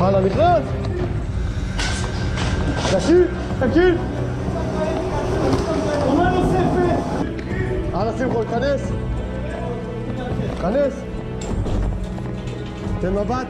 הלאה, נכנס! תקשיב, תקשיב! הלאה, שמחון, כנס! כנס! תן מבט!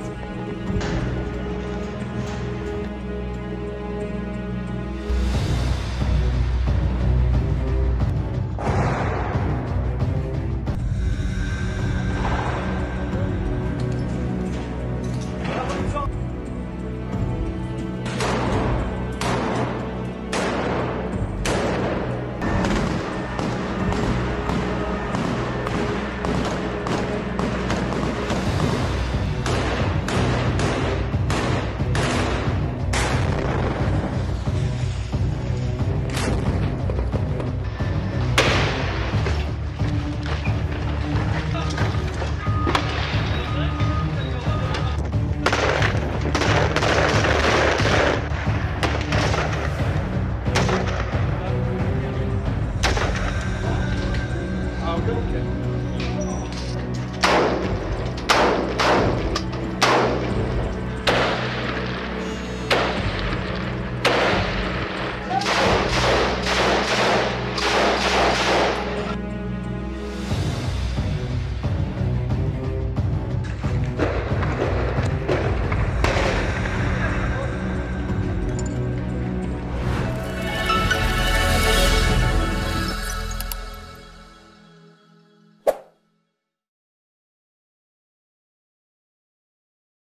Oh, how it.